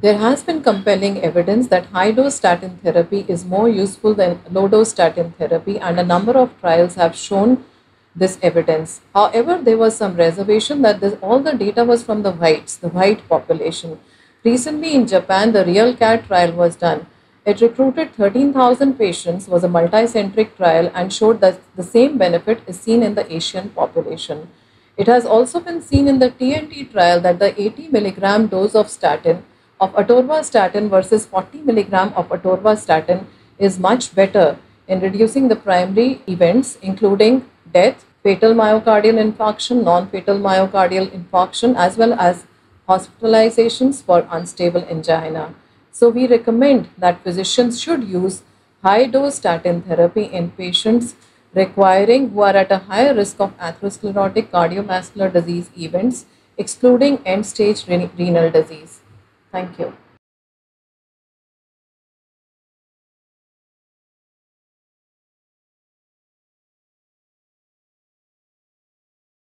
There has been compelling evidence that high dose statin therapy is more useful than low dose statin therapy, and a number of trials have shown this evidence. However, there was some reservation that this, all the data was from the whites, the white population. Recently in Japan, the REAL-CAD trial was done. It recruited 13,000 patients, was a multicentric trial and showed that the same benefit is seen in the Asian population. It has also been seen in the TNT trial that the 80 milligram dose of statin of atorvastatin versus 40 milligram of atorvastatin is much better in reducing the primary events including death, fatal myocardial infarction, non-fatal myocardial infarction, as well as hospitalizations for unstable angina. So we recommend that physicians should use high dose statin therapy in patients requiring who are at a higher risk of atherosclerotic cardiovascular disease events, excluding end stage renal disease. Thank you.